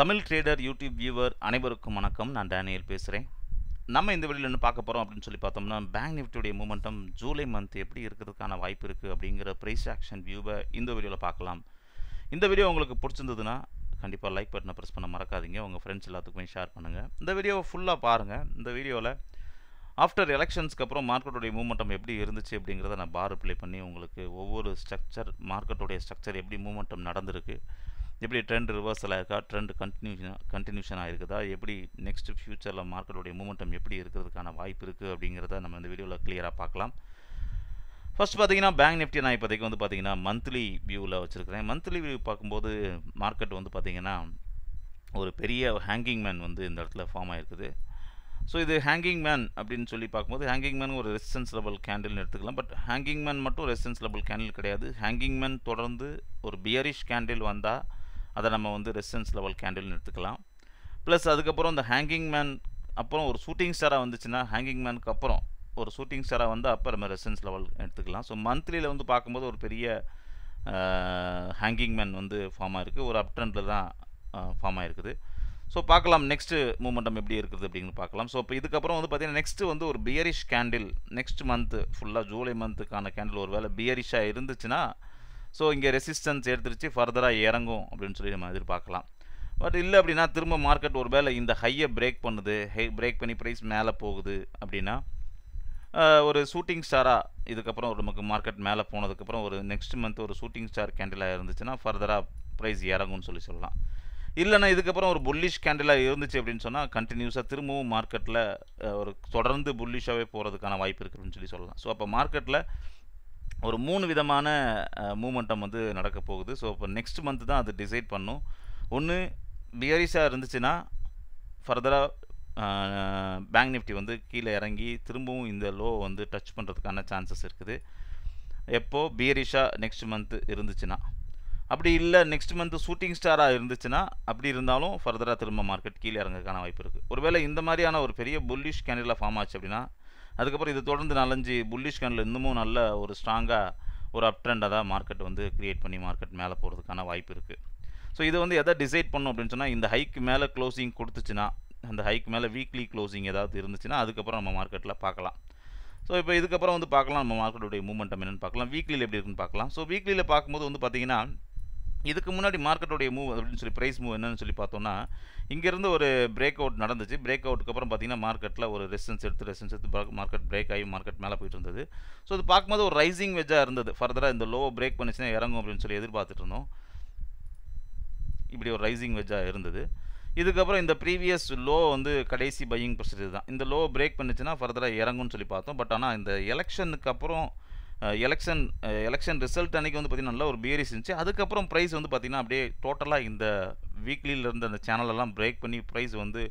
Tamil trader YouTube viewer அனைவருக்கும் வணக்கம். நான் டேனியல் பேசுகிறேன் நம்ம இந்த வீடியோவில் என்ன பார்க்க போகிறோம் அப்படின்னு சொல்லி பார்த்தோம்னா பேங்க் நிஃப்டியுடைய மூமெண்டம் ஜூலை மந்த் எப்படி இருக்கிறதுக்கான வாய்ப்பு இருக்குது அப்படிங்கிற ப்ரைஸ் ஆக்ஷன் வியூவை இந்த வீடியோவில் பார்க்கலாம். இந்த வீடியோ உங்களுக்கு பிடிச்சிருந்ததுன்னா கண்டிப்பாக லைக் பட்டனை ப்ரெஸ் பண்ண மறக்காதீங்க. உங்கள் ஃப்ரெண்ட்ஸ் எல்லாத்துக்குமே ஷேர் பண்ணுங்கள் இந்த வீடியோவை ஃபுல்லாக பாருங்கள் இந்த வீடியோவில் ஆஃப்டர் எலெக்ஷன்ஸ்க்கு அப்புறம் மார்க்கெட்டுடைய மூமெண்டம் எப்படி இருந்துச்சு அப்படிங்கிறத நான் பார் ப்ளே பண்ணி உங்களுக்கு ஒவ்வொரு ஸ்ட்ரக்சர் மார்க்கெட்டுடைய ஸ்ட்ரக்சர் எப்படி மூமெண்டம் நடந்திருக்கு எப்படி ட்ரெண்ட் ரிவர்சல் ஆயிருக்கா? ட்ரெண்ட் கண்டினியூஷன் கண்டினியூஷன் ஆகிருக்குதா எப்படி நெக்ஸ்ட் ஃப்யூச்சரில் மார்க்கெட்டுடைய மூமெண்டம் எப்படி இருக்கிறதுக்கான வாய்ப்பு இருக்குது அப்படிங்கிறத நம்ம இந்த வீடியோவில் கிளியராக பார்க்கலாம். ஃபஸ்ட் பார்த்தீங்கன்னா பேங்க் நிஃப்டி நான் இப்போதைக்கு வந்து பார்த்தீங்கன்னா மந்த்லி வியூவில் வச்சுருக்கிறேன். மந்த்லி வியூ பார்க்கும்போது மார்க்கெட் வந்து பார்த்தீங்கன்னா ஒரு பெரிய ஹேங்கிங் மேன் வந்து இந்த இடத்துல ஃபார்ம் ஆகிருக்குது ஸோ இது ஹேங்கிங் மேன் அப்படின்னு சொல்லி பார்க்கும்போது ஹேங்கிங் மேன் ஒரு ரெசிஸ்டன்ஸ் லெவல் கேண்டில்னு எடுத்துக்கலாம். பட் ஹேங்கிங் மேன் மட்டும் ரெசிஸ்டன்ஸ் லெவல் கேண்டில் கிடையாது. ஹேங்கிங் மேன் தொடர்ந்து ஒரு பியரிஷ் கேண்டில் வந்தால் அதை நம்ம வந்து ரெசிஸ்டன்ஸ் லெவல் கேண்டில்னு எடுத்துக்கலாம். ப்ளஸ் அதுக்கப்புறம் இந்த ஹேங்கிங் மேன் அப்புறம் ஒரு ஷூட்டிங் ஸ்டாராக வந்துச்சுன்னா ஹேங்கிங் மேனுக்கு அப்புறம் ஒரு ஷூட்டிங் ஸ்டாராக வந்து அப்போ நம்ம ரெசன்ஸ் லெவல் எடுத்துக்கலாம். ஸோ மந்த்லியில் வந்து பார்க்கும்போது ஒரு பெரிய ஹேங்கிங் மேன் வந்து ஃபார்ம் ஆகிருக்கு ஒரு அப் ட்ரெண்டில் தான் ஃபார்ம் ஆகிருக்குது ஸோ பார்க்கலாம் நெக்ஸ்ட்டு மூமெண்டம் எப்படி இருக்குது அப்படின்னு பார்க்கலாம். ஸோ இப்போ இதுக்கப்புறம் வந்து பார்த்தீங்கன்னா நெக்ஸ்ட்டு வந்து ஒரு பியரிஷ் கேண்டில் நெக்ஸ்ட் மந்த்து ஃபுல்லாக ஜூலை மந்த்துக்கான கேண்டில் ஒரு வேலை பியரிஷாக இருந்துச்சுன்னா ஸோ இங்கே ரெசிஸ்டன்ஸ் எடுத்துருச்சு ஃபர்தராக இறங்கும் அப்படின்னு சொல்லி நம்ம எதிர்பார்க்கலாம். பட் இல்லை அப்படின்னா திரும்ப மார்க்கெட் ஒரு வேளை இந்த ஹையை பிரேக் பண்ணுது ஹை பிரேக் பண்ணி ப்ரைஸ் மேலே போகுது அப்படின்னா ஒரு ஷூட்டிங் ஸ்டாராக இதுக்கப்புறம் ஒரு நமக்கு மார்க்கெட் மேலே போனதுக்கப்புறம் ஒரு நெக்ஸ்ட் மந்த் ஒரு ஷூட்டிங் ஸ்டார் கேண்டிலாக இருந்துச்சுன்னா ஃபர்தராக ப்ரைஸ் இறங்கும்னு சொல்லி சொல்லலாம். இல்லைனா இதுக்கப்புறம் ஒரு புல்லிஷ் கேண்டிலாக இருந்துச்சு அப்படின்னு சொன்னால் கண்டினியூஸாக திரும்பவும் மார்க்கெட்டில் ஒரு தொடர்ந்து புல்லிஷாகவே போகிறதுக்கான வாய்ப்பு இருக்குதுன்னு சொல்லி சொல்லலாம். ஸோ அப்போ மார்க்கெட்டில் ஒரு மூணு விதமான மூமெண்டம் வந்து நடக்க போகுது. ஸோ இப்போ நெக்ஸ்ட் மந்த் தான் அது டிசைட் பண்ணும். ஒன்று பியரிஷாக இருந்துச்சுன்னா ஃபர்தராக பேங்க் நிஃப்டி வந்து கீழே இறங்கி திரும்பவும் இந்த லோ வந்து டச் பண்ணுறதுக்கான சான்சஸ் இருக்குது. எப்போது பியரிஷாக நெக்ஸ்ட் மந்த்து இருந்துச்சுன்னா. அப்படி இல்லை நெக்ஸ்ட் மந்த் ஷூட்டிங் ஸ்டாராக இருந்துச்சுன்னா அப்படி இருந்தாலும் ஃபர்தராக திரும்ப மார்க்கெட் கீழே இறங்கக்கான வாய்ப்பு இருக்குது ஒருவேளை இந்த மாதிரியான ஒரு பெரிய புல்லிஷ் கேண்டிலாக ஃபார்ம் ஆச்சு அப்படின்னா அதுக்கப்புறம் இது தொடர்ந்து நாலஞ்சு புல்லிஷ் கண்ணில் இன்னமும் நல்ல ஒரு ஸ்ட்ராங்காக ஒரு அப் ட்ரெண்டாக தான் மார்க்கெட் வந்து க்ரியேட் பண்ணி மார்க்கெட் மேலே போகிறதுக்கான வாய்ப்பு இருக்குது ஸோ இதை வந்து எதை டிசைட் பண்ணும் அப்படின்னு சொன்னால் இந்த ஹைக்கு மேலே க்ளோசிங் கொடுத்துச்சுன்னா அந்த ஹைக்கு மேலே வீக்லி க்ளோசிங் ஏதாவது இருந்துச்சுன்னா அதுக்கப்புறம் நம்ம மார்க்கெட்டில் பார்க்கலாம். ஸோ இப்போ இதுக்கப்புறம் வந்து பார்க்கலாம் நம்ம மார்க்கெட்டுடைய மூமெண்டம் என்னென்னு பார்க்கலாம். வீக்லியில் எப்படி இருக்குன்னு பார்க்கலாம். ஸோ வீக்லியில் பார்க்கும்போது வந்து பார்த்திங்கன்னா இதுக்கு முன்னாடி மார்க்கெட்டோடைய மூவ் அப்படின்னு சொல்லி ப்ரைஸ் மூவ் என்னன்னு சொல்லி பார்த்தோம்னா இங்கேருந்து ஒரு பிரேக் அவுட் நடந்துச்சு. பிரேக் அவுட்டுக்கு அப்புறம் பார்த்தீங்கன்னா மார்க்கெட்டில் ஒரு ரெசிஸ்டன்ஸ் எடுத்து ரெசிஸ்டன்ஸ் எடுத்து மார்க்கெட் பிரேக் ஆகி மார்க்கெட் மேலே போயிட்டு இருந்தது. ஸோ இது பார்க்கும்போது ஒரு ரைசிங் வெஜ்ஜாக இருந்தது. ஃபர்தராக இந்த லோ பிரேக் பண்ணிச்சுன்னா இறங்கும் அப்படின்னு சொல்லி எதிர்பார்த்துட்டு இருந்தோம். இப்படி ஒரு ரைசிங் வெஜ்ஜாக இருந்தது. இதுக்கப்புறம் இந்த ப்ரீவியஸ் லோ வந்து கடைசி பையிங் ப்ரெஷர் தான். இந்த லோ பிரேக் பண்ணிச்சுன்னா ஃபர்தராக இறங்கும்னு சொல்லி பார்த்தோம். பட் ஆனால் இந்த எலெக்ஷனுக்கு அப்புறம் எலெக்ஷன் எலெக்ஷன் ரிசல்ட் அன்றைக்கி வந்து பார்த்திங்கன்னா நல்ல ஒரு பியரிஸ் இருந்துச்சு அதுக்கப்புறம் ப்ரைஸ் வந்து பார்த்திங்கன்னா அப்படியே டோட்டலாக இந்த வீக்லியில் இருந்த அந்த சேனலெல்லாம் பிரேக் பண்ணி ப்ரைஸ் வந்து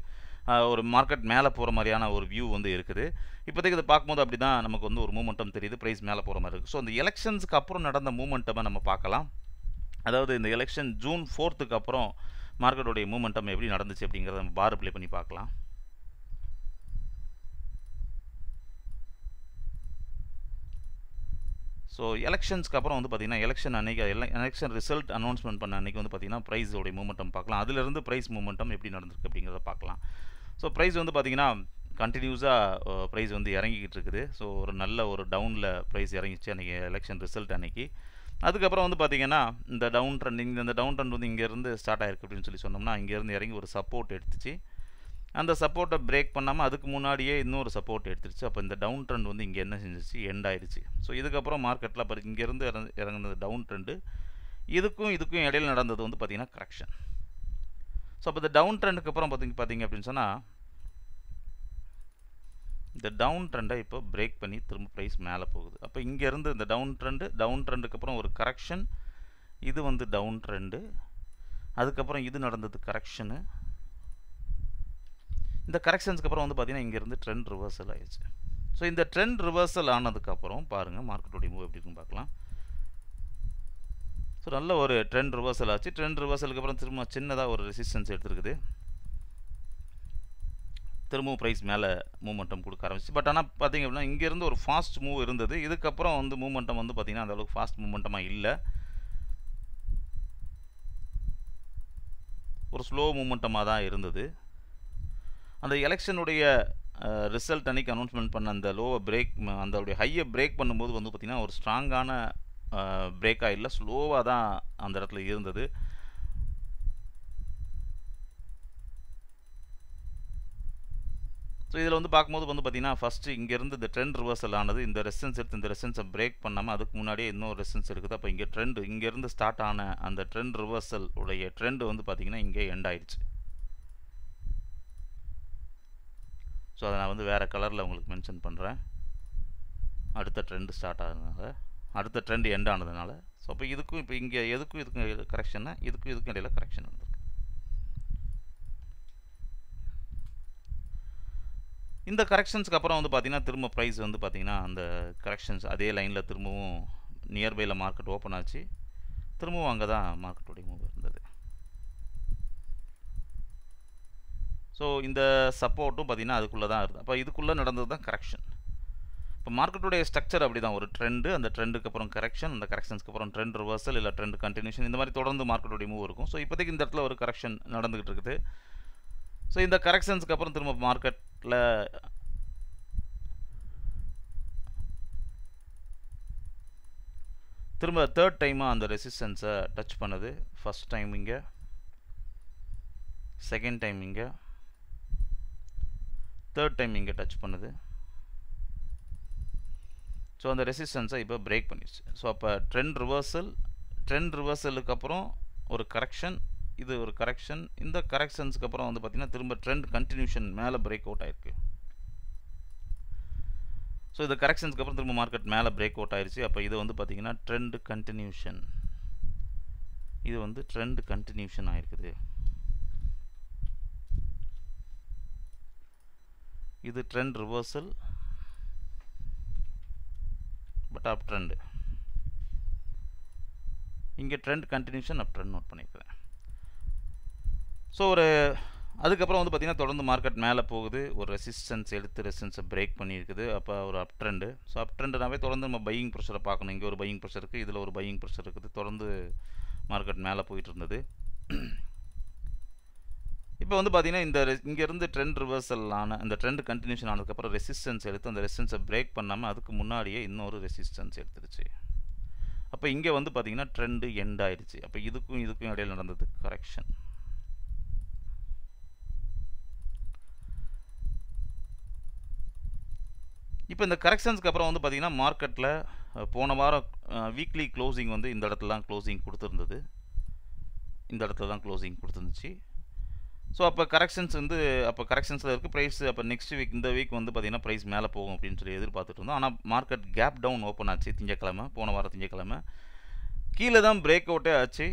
ஒரு மார்க்கெட் மேலே போகிற மாதிரியான ஒரு வியூ வந்து இருக்குது. இப்போதைக்கு இதை பார்க்கும்போது அப்படி தான் நமக்கு வந்து ஒரு மூமெண்டம் தெரியுது ப்ரைஸ் மேலே போகிற மாதிரி இருக்குது ஸோ அந்த எலெக்ஷன்ஸ்க்கு அப்புறம் நடந்த மூமெண்ட்டமை நம்ம பார்க்கலாம். அதாவது இந்த எலெக்ஷன் ஜூன் ஃபோர்த்துக்கு அப்புறம் மார்க்கெட்டோடைய மூமெண்டம் எப்படி நடந்துச்சு அப்படிங்கிறத நம்ம பார் ப்ளே பண்ணி பார்க்கலாம். ஸோ எலெக்ஷன்ஸ்க்கு அப்புறம் வந்து பார்த்திங்கன்னா எலெக்ஷன் அன்றைக்கி எலெக்ஷன் ரிசல்ட் அனௌன்ஸ்மெண்ட் பண்ண அன்றைக்கி வந்து பார்த்திங்கன்னா ப்ரைஸோடைய மூமெண்ட்டம் பார்க்கலாம். அதிலிருந்து ப்ரைஸ் மூமெண்டம் எப்படி நடந்திருக்கு அப்படிங்கிறத பார்க்கலாம். ஸோ ப்ரைஸ் வந்து பார்த்திங்கன்னா கண்டினியூஸாக ப்ரைஸ் வந்து இறங்கிக்கிட்டு இருக்குது. ஸோ ஒரு நல்ல ஒரு டவுனில் ப்ரைஸ் இறங்கிச்சு அன்றைக்கி எலெக்ஷன் ரிசல்ட் அன்றைக்கி அதுக்கப்புறம் வந்து பார்த்திங்கன்னா இந்த டவுன் ட்ரெண்ட் இந்த டவுன் ட்ரெண்ட் வந்து இங்கேருந்து ஸ்டார்ட் ஆயிருக்கு அப்படின்னு சொல்லி சொன்னோம்னா இங்கேருந்து இறங்கி ஒரு சப்போர்ட் எடுத்துச்சு. அந்த சப்போர்ட்டை பிரேக் பண்ணாமல் அதுக்கு முன்னாடியே இன்னொரு சப்போர்ட் எடுத்துருச்சு. அப்போ இந்த டவுன் ட்ரெண்ட் வந்து இங்கே என்ன செஞ்சிச்சு எண்ட் ஆயிடுச்சு ஸோ இதுக்கப்புறம் மார்க்கெட்டில் அப்போ இங்கேருந்து இறங்க இறங்குனது டவுன் ட்ரெண்டு இதுக்கும் இதுக்கும் இடையில் நடந்தது வந்து பார்த்திங்கன்னா கரெக்ஷன் ஸோ அப்போ இந்த டவுன் ட்ரெண்டுக்கு அப்புறம் பார்த்திங்க பார்த்திங்க அப்படின்னு சொன்னால் இந்த டவுன் ட்ரெண்டை இப்போ பிரேக் பண்ணி திரும்ப ப்ரைஸ் மேலே போகுது. அப்போ இங்கேருந்து இந்த டவுன் ட்ரெண்டு டவுன் ட்ரெண்டுக்கு அப்புறம் ஒரு கரெக்ஷன் இது வந்து டவுன் ட்ரெண்டு அதுக்கப்புறம் இது நடந்தது கரெக்ஷனு இந்த கரெக்ஷன்ஸ்க்கு அப்புறம் வந்து பார்த்திங்கன்னா இங்கேருந்து ட்ரெண்ட் ரிவர்சல் ஆயிடுச்சு. ஸோ இந்த ட்ரெண்ட் ரிவர்சல் ஆனதுக்கப்புறம் பாருங்கள் மார்க்கெட்டுடைய மூவ் எப்படி இருக்குன்னு பார்க்கலாம். ஸோ நல்ல ஒரு ட்ரெண்ட் ரிவர்சல் ஆச்சு. ட்ரெண்ட் ரிவர்சலுக்கு அப்புறம் திரும்ப சின்னதாக ஒரு ரெசிஸ்டன்ஸ் எடுத்துருக்குது. திரும்பவும் ப்ரைஸ் மேலே மூமெண்டம் கொடுக்க ஆரம்பிச்சு. பட் ஆனால் பார்த்திங்க அப்படின்னா இங்கேருந்து ஒரு ஃபாஸ்ட் மூவ் இருந்தது. இதுக்கப்புறம் வந்து மூமெண்டம் வந்து பார்த்திங்கன்னா அந்தளவுக்கு ஃபாஸ்ட் மூமெண்டமாக இல்லை. ஒரு ஸ்லோ மூமெண்டமாக தான் இருந்தது. அந்த எலெக்ஷனுடைய ரிசல்ட் அன்னைக்கு அனௌன்ஸ்மெண்ட் பண்ண அந்த லோவை பிரேக் அந்த ஹையை பிரேக் பண்ணும்போது வந்து பார்த்திங்கன்னா ஒரு ஸ்ட்ராங்கான பிரேக்காக இல்லை ஸ்லோவாக தான் அந்த இடத்துல இருந்தது. ஸோ இதில் வந்து பார்க்கும்போது வந்து பார்த்திங்கன்னா ஃபஸ்ட்டு இங்கேருந்து இந்த ட்ரெண்ட் ரிவர்சல் ஆனது இந்த ரெசன்ஸ் எடுத்து இந்த ரெசன்ஸை பிரேக் பண்ணாமல் அதுக்கு முன்னாடியே இன்னும் ரெசன்ஸ் இருக்குது. அப்போ இங்கே ட்ரெண்ட் இங்கேருந்து ஸ்டார்ட் ஆன அந்த ட்ரெண்ட் ரிவர்சல் உடைய ட்ரெண்டு வந்து பார்த்திங்கன்னா இங்கே எண்ட் ஆயிடுச்சு. ஸோ அதை நான் வந்து வேறு கலரில் உங்களுக்கு மென்ஷன் பண்ணுறேன் அடுத்த ட்ரெண்டு ஸ்டார்ட் ஆனதுனால அடுத்த ட்ரெண்ட் எண்ட் ஆனதுனால ஸோ அப்போ இதுக்கும் இப்போ இங்கே எதுக்கும் இதுக்கும் கரெக்ஷன்னா இதுக்கும் இதுக்கும் இடையில கரெக்ஷன் நடந்திருக்கு இந்த கரெக்ஷன்ஸ்க்கு அப்புறம் வந்து பார்த்திங்கன்னா திரும்ப ப்ரைஸ் வந்து பார்த்திங்கன்னா அந்த கரெக்ஷன்ஸ் அதே லைனில் திரும்பவும் நியர்பையில் மார்க்கெட் ஓப்பன் ஆச்சு. திரும்பவும் அங்கே தான் மார்க்கெட்டுடைய மூவ் இருந்தது ஸோ இந்த சப்போர்ட்டும் பார்த்திங்கன்னா அதுக்குள்ளே தான் இருக்குது அப்போ இதுக்குள்ளே நடந்தது தான் கரெக்ஷன் இப்போ மார்க்கெட்டுடைய ஸ்ட்ரக்சர் அப்படி தான் ஒரு ட்ரெண்டு அந்த ட்ரெண்டுக்கு அப்புறம் கரெக்ஷன் அந்த கரெக்ஷன்ஸ்க்கு அப்புறம் ட்ரெண்ட் ரிவர்சல் இல்லை ட்ரெண்ட் கண்டினியூஷன் இந்த மாதிரி தொடர்ந்து மார்க்கெட்டுடைய மூவ் இருக்கும். ஸோ இப்போதைக்கு இந்த இடத்துல ஒரு கரெக்ஷன் நடந்துகிட்டு இருக்குது. ஸோ இந்த கரெக்ஷன்ஸ்க்கு அப்புறம் திரும்ப மார்க்கெட்டில் திரும்ப தேர்ட் டைமாக அந்த ரெசிஸ்டன்ஸை டச் பண்ணுது. ஃபஸ்ட் டைம் இங்கே. செகண்ட் டைம் இங்கே. தேர்ட் டைம் இங்கே டச் பண்ணுது. ஸோ அந்த ரெசிஸ்டன்ஸை இப்போ பிரேக் பண்ணிடுச்சு ஸோ அப்போ ட்ரெண்ட் ரிவர்சல் ட்ரெண்ட் ரிவர்சலுக்கு அப்புறம் ஒரு கரெக்ஷன் இது ஒரு கரெக்ஷன் இந்த கரெக்ஷன்ஸ்க்கு அப்புறம் வந்து பார்த்திங்கன்னா திரும்ப ட்ரெண்ட் கண்டினியூஷன் மேலே பிரேக் அவுட் ஆயிருக்கு. ஸோ இந்த கரெக்ஷன்ஸ்க்கு அப்புறம் திரும்ப மார்க்கெட் மேலே பிரேக் அவுட் ஆயிடுச்சு அப்போ இது வந்து பார்த்திங்கன்னா ட்ரெண்ட் கண்டினியூஷன் இது வந்து ட்ரெண்ட் கண்டினியூஷன் ஆயிருக்குது. இது trend reversal but up trend இங்கே trend continuation up trend note பண்ணியிருக்கிறேன் ஸோ ஒரு அதுக்கப்புறம் வந்து பார்த்திங்கன்னா தொடர்ந்து மார்க்கெட் மேலே போகுது. ஒரு ரெசிஸ்டன்ஸ் எடுத்து ரெசிஸ்டன்ஸை பிரேக் பண்ணியிருக்குது. அப்போ ஒரு அப் ட்ரெண்டு ஸோ அப் ட்ரெண்டுனாவே தொடர்ந்து நம்ம பையிங் ப்ரெஷரை பார்க்கணும். இங்கே ஒரு பையிங் ப்ரெஷர் இருக்குது இதில் ஒரு பையிங் ப்ரெஷர் இருக்குது. தொடர்ந்து மார்க்கெட் மேலே போயிட்டு இருந்தது. இப்போ வந்து பார்த்தீங்கன்னா இந்த இங்கேருந்து ட்ரெண்ட் ரிவர்சல் ஆன இந்த ட்ரெண்ட் கண்டினியூஷன் ஆனதுக்கப்புறம் ரெசிஸ்டன்ஸ் எடுத்து அந்த ரெசிஸ்டன்ஸை பிரேக் பண்ணாமல் அதுக்கு முன்னாடியே இன்னொரு ரெசிஸ்டன்ஸ் எடுத்துருச்சு. அப்போ இங்கே வந்து பார்த்தீங்கன்னா ட்ரெண்டு எண்ட் ஆயிடுச்சு. அப்போ இதுக்கும் இதுக்கும் இடையில் நடந்தது கரெக்ஷன் இப்போ இந்த கரெக்ஷன்ஸ்க்கு அப்புறம் வந்து பார்த்திங்கன்னா மார்க்கெட்டில் போன வாரம் வீக்லி க்ளோசிங் வந்து இந்த இடத்துல தான் க்ளோசிங் கொடுத்துருந்தது. இந்த இடத்துல தான் க்ளோசிங் கொடுத்துருந்துச்சு. ஸோ அப்போ கரெக்ஷன்ஸ் வந்து அப்போ கரெக்ஷன்ஸில் இருக்குது ப்ரைஸ் அப்போ நெக்ஸ்ட் வீக் இந்த வீக் வந்து பார்த்திங்கன்னா ப்ரைஸ் மேலே போகும் அப்படின்னு சொல்லி எதிர்பார்த்துட்டு இருந்தோம். ஆனால் மார்க்கெட் கேப் டவுன் ஓப்பன் ஆச்சு திங்கக்கிழமை போன வாரம் திங்கக்கிழமை கீழே தான் பிரேக் அவுட்டே ஆச்சு.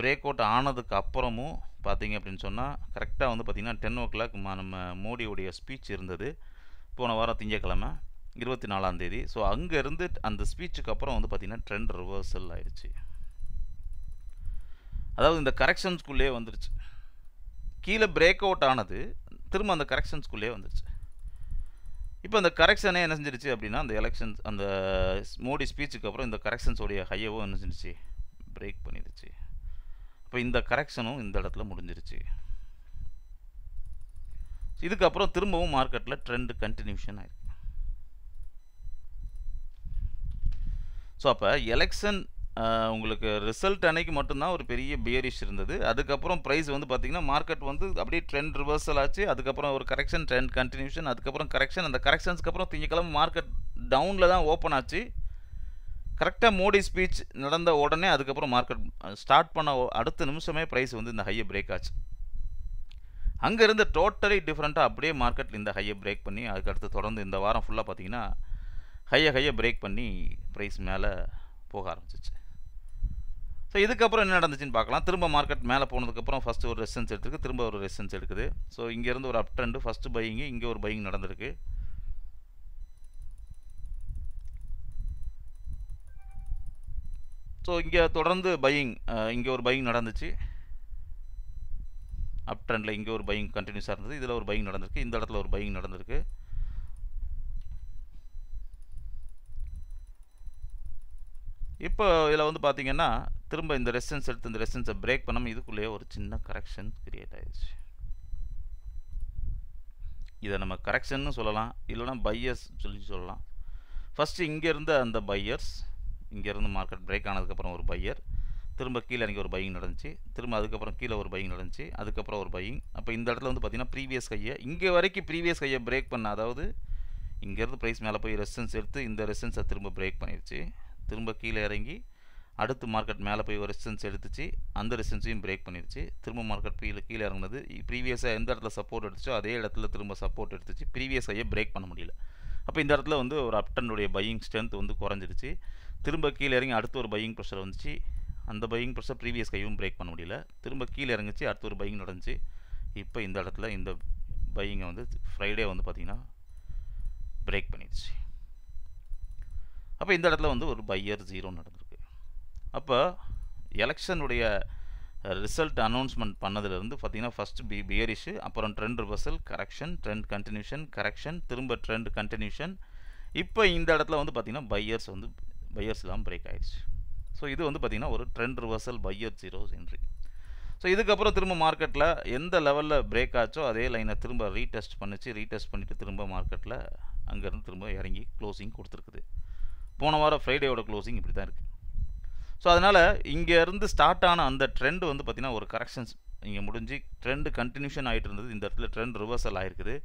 பிரேக் அவுட் ஆனதுக்கு அப்புறமும் பார்த்தீங்க அப்படின்னு சொன்னால் கரெக்டாக வந்து பார்த்திங்கன்னா டென் ஓ கிளாக் நம்ம மோடியோடைய ஸ்பீச் இருந்தது. போன வாரம் திங்கக்கிழமை இருபத்தி நாலாம் தேதி. ஸோ அங்கேருந்து அந்த ஸ்பீச்சுக்கு அப்புறம் வந்து பார்த்திங்கன்னா ட்ரெண்ட் ரிவர்சல் ஆயிடுச்சு. அதாவது இந்த கரெக்ஷன்ஸ்குள்ளேயே வந்துருச்சு. கீழே பிரேக் அவுட் ஆனது திரும்ப அந்த கரெக்ஷன்ஸ்குள்ளேயே வந்துருச்சு. இப்போ அந்த கரெக்ஷனே என்ன செஞ்சிருச்சு அப்படின்னா அந்த எலெக்ஷன்ஸ் அந்த மோடி ஸ்பீச்சுக்கு அப்புறம் இந்த கரெக்ஷன்ஸோடைய ஹையவும் என்ன செஞ்சிருச்சு? பிரேக் பண்ணிடுச்சு அப்போ இந்த கரெக்ஷனும் இந்த இடத்துல முடிஞ்சிருச்சு. இதுக்கப்புறம் திரும்பவும் மார்க்கெட்டில் ட்ரெண்டு கண்டினியூஷன் ஆயிருக்கு. ஸோ அப்போ எலெக்ஷன் உங்களுக்கு ரிசல்ட் அன்னைக்கு மட்டும்தான் ஒரு பெரிய பியரிஷ் இருந்தது. அதுக்கப்புறம் ப்ரைஸ் வந்து பார்த்திங்கன்னா மார்க்கெட் வந்து அப்படியே ட்ரெண்ட் ரிவர்சல் ஆச்சு. அதுக்கப்புறம் ஒரு கரெக்ஷன் ட்ரெண்ட் கண்டினியூஷன் அதுக்கப்புறம் கரெக்ஷன் அந்த கரெக்ஷன்ஸ்க்கு அப்புறம் திங்கக்கிழமை மார்க்கெட் டவுனில் தான் ஓப்பன் ஆச்சு. கரெக்டாக மோடி ஸ்பீச் நடந்த உடனே அதுக்கப்புறம் மார்க்கெட் ஸ்டார்ட் பண்ண அடுத்த நிமிஷமே ப்ரைஸ் வந்து இந்த ஹையை பிரேக் ஆச்சு. அங்கேருந்து டோட்டலி டிஃப்ரெண்ட்டாக அப்படியே மார்க்கெட்டில் இந்த ஹையை பிரேக் பண்ணி அதுக்கடுத்து தொடர்ந்து இந்த வாரம் ஃபுல்லாக பார்த்தீங்கன்னா ஹையை ஹையை பிரேக் பண்ணி ப்ரைஸ் மேலே போக ஆரம்பிச்சிச்சு. ஸோ இதுக்கப்புறம் என்ன நடந்துச்சுன்னு பார்க்கலாம். திரும்ப மார்க்கெட் மேலே போனதுக்கப்புறம் ஃபஸ்ட்டு ஒரு ரெசன்ஸ் எடுத்துருக்கு. திரும்ப ஒரு ரெசன்ஸ் எடுக்குது. ஸோ இங்கேருந்து ஒரு அப் ட்ரெண்டு ஃபஸ்ட்டு பையிங்கு இங்கே ஒரு பையிங் நடந்திருக்கு. ஸோ இங்கே தொடர்ந்து பையிங் இங்கே ஒரு பையிங் நடந்துச்சு. அப் ட்ரெண்டில் இங்கே ஒரு பையிங் கண்டினியூஸாக இருந்தது. இதில் ஒரு பையிங் நடந்திருக்கு. இந்த இடத்துல ஒரு பையிங் நடந்திருக்கு. இப்போ இதில் வந்து பார்த்தீங்கன்னா திரும்ப இந்த ரெசிஸ்டன்ஸ் எடுத்து இந்த ரெசிஸ்டன்ஸை பிரேக் பண்ணாமல் இதுக்குள்ளேயே ஒரு சின்ன கரெக்ஷன் கிரியேட் ஆயிடுச்சு. இதை நம்ம கரெக்ஷன்னு சொல்லலாம். இல்லைனா பையர்ஸ் சொல்லி சொல்லலாம். ஃபஸ்ட்டு இங்கேருந்து அந்த பையர்ஸ் இங்கேருந்து மார்க்கெட் பிரேக் ஆனதுக்கப்புறம் ஒரு பையர் திரும்ப கீழே இறங்கி ஒரு பையிங் நடந்துச்சு. திரும்ப அதுக்கப்புறம் கீழே ஒரு பையிங் நடந்துச்சு. அதுக்கப்புறம் ஒரு பையிங் அப்போ இந்த இடத்துல வந்து பார்த்தீங்கன்னா ப்ரீவியஸ் கையை இங்கே வரைக்கும் ப்ரீவியஸ் கையை பிரேக் பண்ண அதாவது இங்கேருந்து ப்ரைஸ் மேலே போய் ரெசிஸ்டன்ஸ் எடுத்து இந்த ரெசிஸ்டன்ஸை திரும்ப பிரேக் பண்ணிடுச்சு. திரும்ப கீழே இறங்கி அடுத்து மார்க்கெட் மேலே போய் ஒரு ரெசிஸ்டன்ஸ் எடுத்துச்சு. அந்த ரெசிஸ்டன்ஸையும் பிரேக் பண்ணிடுச்சு. திரும்ப மார்க்கெட் போய் கீழே இறங்குனது. ப்ரீவியஸாக எந்த இடத்துல சப்போர்ட் எடுத்துச்சோ அதே இடத்துல திரும்ப சப்போர்ட் எடுத்துச்சு. ப்ரீவியஸ் ஐயே பிரேக் பண்ண முடியல. அப்போ இந்த இடத்துல வந்து ஒரு அப்டனுடைய பையிங் ஸ்ட்ரென்த் வந்து குறைஞ்சிருச்சு திரும்ப கீழே இறங்கி அடுத்து ஒரு பையிங் ப்ரெஷர் வந்துச்சு. அந்த பையிங் ப்ரெஷர் ப்ரீவியஸ் கையும் பிரேக் பண்ண முடியல. திரும்ப கீழே இறங்குச்சு அடுத்து ஒரு பையிங் நடந்துச்சு. இப்போ இந்த இடத்துல இந்த பையிங்கை வந்து ஃப்ரைடே வந்து பார்த்திங்கன்னா பிரேக் பண்ணிடுச்சு. அப்போ இந்த இடத்துல வந்து ஒரு பையர் ஜீரோ நடந்துச்சு அப்போ எலெக்ஷனுடைய ரிசல்ட் அனௌன்ஸ்மெண்ட் பண்ணதுலேருந்து பார்த்தீங்கன்னா ஃபஸ்ட்டு பி பியரிஷு அப்புறம் trend reversal correction trend continuation correction திரும்ப ட்ரெண்ட் கண்டினியூஷன் இப்போ இந்த இடத்துல வந்து பார்த்திங்கன்னா பையர்ஸ் வந்து பையர்ஸ் எல்லாம் பிரேக் ஆகிடுச்சு ஸோ இது வந்து பார்த்திங்கன்னா ஒரு trend reversal buyer zero entry so இதுக்கப்புறம் திரும்ப மார்க்கெட்டில் எந்த லெவலில் பிரேக் ஆச்சோ அதே லைனை திரும்ப ரீடெஸ்ட் பண்ணிச்சு. ரீடெஸ்ட் பண்ணிவிட்டு திரும்ப மார்க்கெட்டில் அங்கேருந்து திரும்ப இறங்கி க்ளோசிங் கொடுத்துருக்குது. போன வாரம் ஃப்ரைடேயோட க்ளோசிங் இப்படி தான் இருக்குது ஸோ அதனால் இங்கேருந்து ஸ்டார்ட் ஆன அந்த ட்ரெண்ட் வந்து பார்த்திங்கன்னா ஒரு கரெக்ஷன்ஸ் இங்கே முடிஞ்சு ட்ரெண்டு கண்டினியூஷன் ஆகிட்டு இருந்தது. இந்த இடத்துல ட்ரெண்ட் ரிவர்சல் ஆகிருக்குது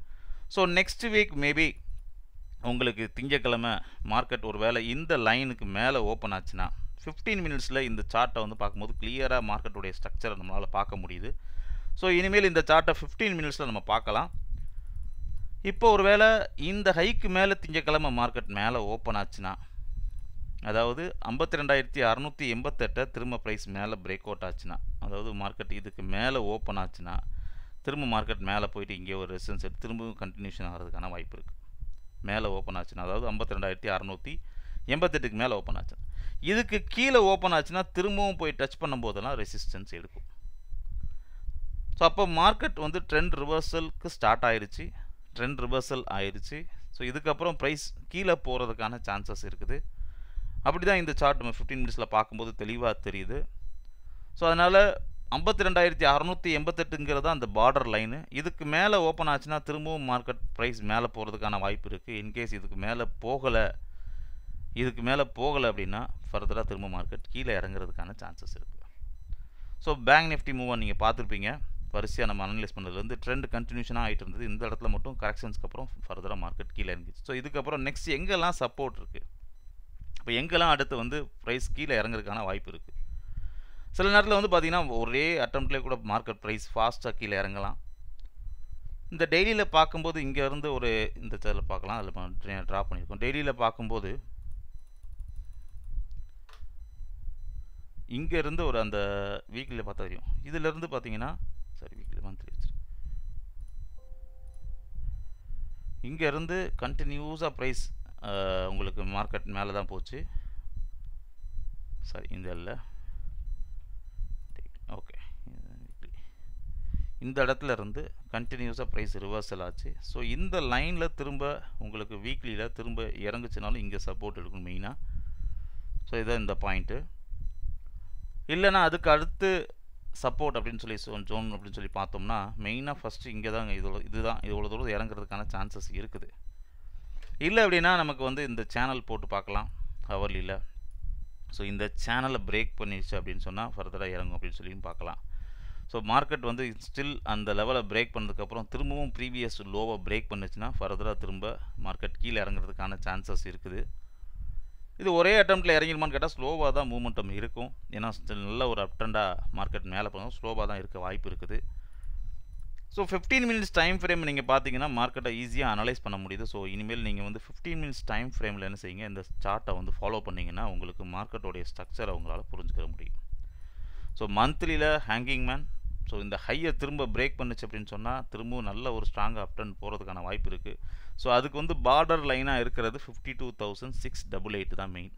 ஸோ நெக்ஸ்ட் வீக் மேபி உங்களுக்கு திங்கக்கிழமை மார்க்கெட் ஒரு வேளை இந்த லைனுக்கு மேலே ஓப்பன் ஆச்சுன்னா ஃபிஃப்டீன் மினிட்ஸில் இந்த சார்ட்டை வந்து பார்க்கும்போது கிளியராக மார்க்கெட்டுடைய ஸ்ட்ரக்சரை நம்மளால் பார்க்க முடியுது. ஸோ இனிமேல் இந்த சார்ட்டை ஃபிஃப்டீன் மினிட்ஸில் நம்ம பார்க்கலாம். இப்போ ஒரு வேளை இந்த ஹைக்கு மேலே திங்கக்கிழமை மார்க்கெட் மேலே ஓப்பன் ஆச்சுன்னா அதாவது ஐம்பத்தி ரெண்டாயிரத்தி அறநூற்றி எண்பத்தெட்டை திரும்ப ப்ரைஸ் மேலே பிரேக் அவுட் ஆச்சுன்னா அதாவது மார்க்கெட் இதுக்கு மேலே ஓப்பன் ஆச்சுன்னா திரும்ப மார்க்கெட் மேலே போயிட்டு இங்கே ஒரு ரெசிஸ்டன்ஸ் எடுத்து திரும்பவும் கண்டினியூஷன் ஆகிறதுக்கான வாய்ப்பு இருக்குது மேலே ஓப்பன் ஆச்சுன்னா அதாவது ஐம்பத்தி ரெண்டாயிரத்தி அறநூற்றி எண்பத்தெட்டுக்கு மேலே ஓப்பன் ஆச்சு இதுக்கு கீழே ஓப்பன் ஆச்சுன்னா திரும்பவும் போய் டச் பண்ணும்போதெல்லாம் ரெசிஸ்டன்ஸ் எடுக்கும். ஸோ அப்போ மார்க்கெட் வந்து ட்ரெண்ட் ரிவர்சலுக்கு ஸ்டார்ட் ஆயிடுச்சு ட்ரெண்ட் ரிவர்சல் ஆயிடுச்சு ஸோ இதுக்கப்புறம் ப்ரைஸ் கீழே போகிறதுக்கான சான்சஸ் இருக்குது. அப்படி தான் இந்த சார்ட் நம்ம ஃபிஃப்டீன் மினிட்ஸில் பார்க்கும்போது தெளிவாக தெரியுது. ஸோ அதனால் ஐம்பத்தி ரெண்டாயிரத்தி அறநூற்றி எண்பத்தெட்டுங்கிறது அந்த பார்டர் லைனு இதுக்கு மேலே ஓப்பன் ஆச்சுன்னா திரும்பவும் மார்க்கெட் ப்ரைஸ் மேலே போகிறதுக்கான வாய்ப்பு இருக்குது இன்கேஸ் இதுக்கு மேலே போகலை இதுக்கு மேலே போகலை அப்படின்னா ஃபர்தராக திரும்ப மார்க்கெட் கீழே இறங்குறதுக்கான சான்சஸ் இருக்குது ஸோ பேங்க் நிஃப்டி மூவாக நீங்கள் பார்த்துருப்பீங்க. வரிசையாக நம்ம அனலைஸ் பண்ணதுலேருந்து ட்ரெண்ட் கண்டினியூஷனாக ஆகிட்டு இருந்தது. இந்த இடத்துல மட்டும் கரெக்ஷன்ஸ்க்கு அப்புறம் ஃபர்தராக மார்க்கெட் கீழே இறங்கிச்சு ஸோ இதுக்கப்புறம் நெக்ஸ்ட் எங்கெல்லாம் சப்போர்ட் இருக்குது இப்போ எங்கெல்லாம் அடுத்து வந்து ப்ரைஸ் கீழே இறங்குறதுக்கான வாய்ப்பு இருக்குது சில நேரத்தில் வந்து பார்த்திங்கன்னா ஒரே அட்டம்ப்ட்லேயே கூட மார்க்கெட் ப்ரைஸ் ஃபாஸ்ட்டாக கீழே இறங்கலாம். இந்த டெய்லியில் பார்க்கும்போது இங்கேருந்து ஒரு இந்த சேரில் பார்க்கலாம். அதில் ட்ரா பண்ணியிருக்கோம். டெய்லியில் பார்க்கும்போது இங்கேருந்து ஒரு அந்த வீக்கில் பார்த்தா தெரியும். இதிலேருந்து பார்த்தீங்கன்னா சரி வீக்லி மந்த்லி வச்சுருக்கேன் இங்கேருந்து கண்டினியூஸாக ப்ரைஸ் உங்களுக்கு மார்க்கெட் மேலே தான் போச்சு. சாரி இந்த இல்லை ஓகே. இந்த இடத்துல இருந்து கண்டினியூஸாக ப்ரைஸ் ரிவர்சல் ஆச்சு. ஸோ இந்த லைனில் திரும்ப உங்களுக்கு வீக்லியில் திரும்ப இறங்குச்சுனாலும் இங்கே சப்போர்ட் எடுக்கணும் மெயினாக ஸோ இதான் இந்த பாயிண்ட்டு இல்லைனா அதுக்கு அடுத்து சப்போர்ட் அப்படின்னு சொல்லி ஜோன் அப்படின்னு சொல்லி பார்த்தோம்னா மெயினாக ஃபஸ்ட்டு இங்கே தான் இதோட இதுதான் இவ்வளோ தூரம் இறங்குறதுக்கான சான்சஸ் இருக்குது. இல்லை அப்படின்னா நமக்கு வந்து இந்த சேனல் போட்டு பார்க்கலாம். ஹவர்லியில் ஸோ இந்த சேனலை பிரேக் பண்ணிடுச்சு அப்படின்னு சொன்னால் ஃபர்தராக இறங்கும் அப்படின்னு சொல்லியும் பார்க்கலாம். ஸோ மார்க்கெட் வந்து ஸ்டில் அந்த லெவலை பிரேக் பண்ணதுக்கப்புறம் திரும்பவும் ப்ரீவியஸ் லோவை பிரேக் பண்ணுச்சுன்னா ஃபர்தராக திரும்ப மார்க்கெட் கீழே இறங்குறதுக்கான சான்சஸ் இருக்குது. இது ஒரே அட்டம்ப்டில் இறங்கிடுமான்னு கேட்டால் ஸ்லோவாக தான் மூமெண்டம் இருக்கும். ஏன்னா நல்ல ஒரு அப்டண்டாக மார்க்கெட் மேலே போனோம் ஸ்லோவாக தான் இருக்க வாய்ப்பு இருக்குது. So fifteen minutes time frame நீங்கள் பார்த்தீங்கன்னா மார்க்கெட்டை ஈஸியாக அனலைஸ் பண்ண முடியுது. ஸோ இனிமேல் நீங்கள் வந்து ஃபிஃப்டீன் மினிட்ஸ் டைம் ஃப்ரேமில் என்ன செய்யுங்க இந்த சார்ட்டை வந்து ஃபாலோ பண்ணிங்கன்னா உங்களுக்கு மார்க்கெட்டோடைய ஸ்ட்ரக்சரை உங்களால் புரிஞ்சுக்க முடியும். ஸோ மந்த்லியில் ஹேங்கிங் மேன் ஸோ இந்த ஹையை திரும்ப பிரேக் பண்ணுச்சு அப்படின்னு சொன்னால் திரும்பவும் நல்ல ஒரு ஸ்ட்ராங் அப்டன் போகிறதுக்கான வாய்ப்பு இருக்குது ஸோ அதுக்கு வந்து பார்டர் லைனாக இருக்கிறது fifty two thousand six double eight தான் மெயின்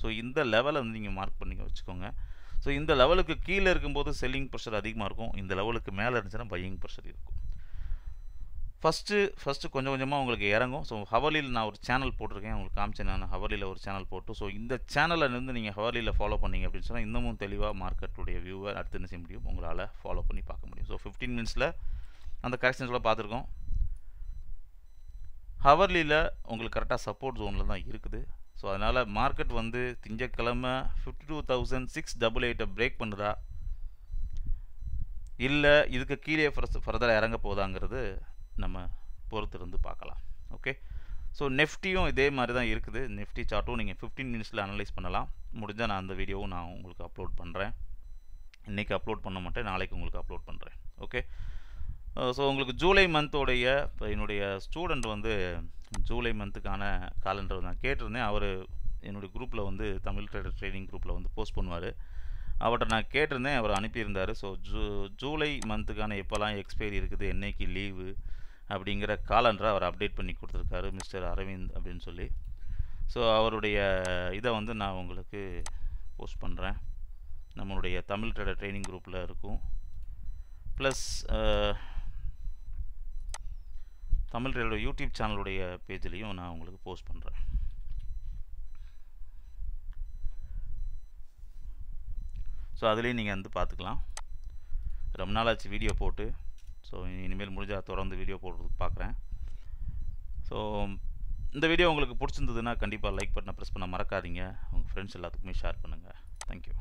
ஸோ இந்த லெவலை வந்து நீங்கள் மார்க் பண்ணி வச்சுக்கோங்க. ஸோ இந்த லெவலுக்கு கீழே இருக்கும்போது செல்லிங் ப்ரெஷர் அதிகமாக இருக்கும். இந்த லெவலுக்கு மேலே இருந்துச்சுன்னா பையிங் ப்ரெஷர் இருக்கும். ஃபஸ்ட்டு ஃபஸ்ட்டு கொஞ்சம் கொஞ்சமாக உங்களுக்கு இறங்கும். ஸோ ஹவர்லியில் நான் ஒரு சேனல் போட்டிருக்கேன். உங்களுக்கு காமிச்சேன் நான் ஹவர்லியில் ஒரு சேனல் போட்டு. ஸோ இந்த சேனலில் இருந்து நீங்கள் ஹவலியில் ஃபாலோ பண்ணீங்க அப்படின்னு சொன்னால் இன்னமும் தெளிவாக மார்க்கெட்டுடைய வியூவை அடுத்து என்ன செய்ய முடியும்? உங்களால் ஃபாலோ பண்ணி பார்க்க முடியும். ஸோ ஃபிஃப்டீன் மினிட்ஸில் அந்த கரெக்ஷன்ஸ்லாம் பார்த்துருக்கோம். ஹவர்லியில் உங்களுக்கு கரெக்டாக சப்போர்ட் ஜோனில் தான் இருக்குது. ஸோ அதனால் மார்க்கெட் வந்து திங்கக்கிழமை fifty two thousand six double எயிட்டை break பண்ணுதா? இல்லை இதுக்கு கீழே ஃபர்தராக இறங்க போதாங்கிறது நம்ம பொறுத்திருந்து பார்க்கலாம். ஓகே ஸோ நெஃப்டியும் இதே மாதிரி தான் இருக்குது நெஃப்டி சார்ட்டும் நீங்கள் ஃபிஃப்டீன் மினிட்ஸில் அனலைஸ் பண்ணலாம். முடிஞ்சால் நான் அந்த வீடியோவும் நான் உங்களுக்கு அப்லோட் பண்ணுறேன் இன்றைக்கி அப்லோட் பண்ண மாட்டேன். நாளைக்கு உங்களுக்கு அப்லோட் பண்ணுறேன் ஓகே ஸோ உங்களுக்கு ஜூலை மந்தோடைய இப்போ என்னுடைய ஸ்டூடெண்ட் வந்து ஜூலை மந்த்துக்கான காலண்டர் நான் கேட்டிருந்தேன். அவர் என்னுடைய குரூப்பில் வந்து தமிழ் ட்ரேடர் ட்ரேடிங் குரூப்பில் வந்து போஸ்ட் பண்ணுவார். அவர்கிட்ட நான் கேட்டிருந்தேன் அவர் அனுப்பியிருந்தார். ஸோ ஜூ ஜூலை மந்த்துக்கான எப்போல்லாம் எக்ஸ்பைரி இருக்குது என்னைக்கு லீவு அப்படிங்கிற காலண்டரை அவர் அப்டேட் பண்ணி கொடுத்துருக்காரு மிஸ்டர் அரவிந்த் அப்படின்னு சொல்லி. ஸோ அவருடைய இதை வந்து நான் உங்களுக்கு போஸ்ட் பண்ணுறேன் நம்மளுடைய தமிழ் ட்ரேடர் ட்ரைனிங் குரூப்பில் இருக்கும். ப்ளஸ் தமிழ் ரயில்வே யூடியூப் சேனலுடைய பேஜ்லேயும் நான் உங்களுக்கு போஸ்ட் பண்ணுறேன் ஸோ அதுலேயும் நீங்கள் வந்து பார்த்துக்கலாம் ரொம்ப நாள் ஆச்சு வீடியோ போட்டு. ஸோ இனிமேல் முடிஞ்சால் தொடர்ந்து வீடியோ போடுறதுக்கு பார்க்குறேன் ஸோ இந்த வீடியோ உங்களுக்கு பிடிச்சிருந்ததுன்னா கண்டிப்பாக லைக் பட்டனை ப்ரெஸ் பண்ண மறக்காதீங்க. உங்கள் ஃப்ரெண்ட்ஸ் எல்லாத்துக்குமே ஷேர் பண்ணுங்கள் தேங்க்யூ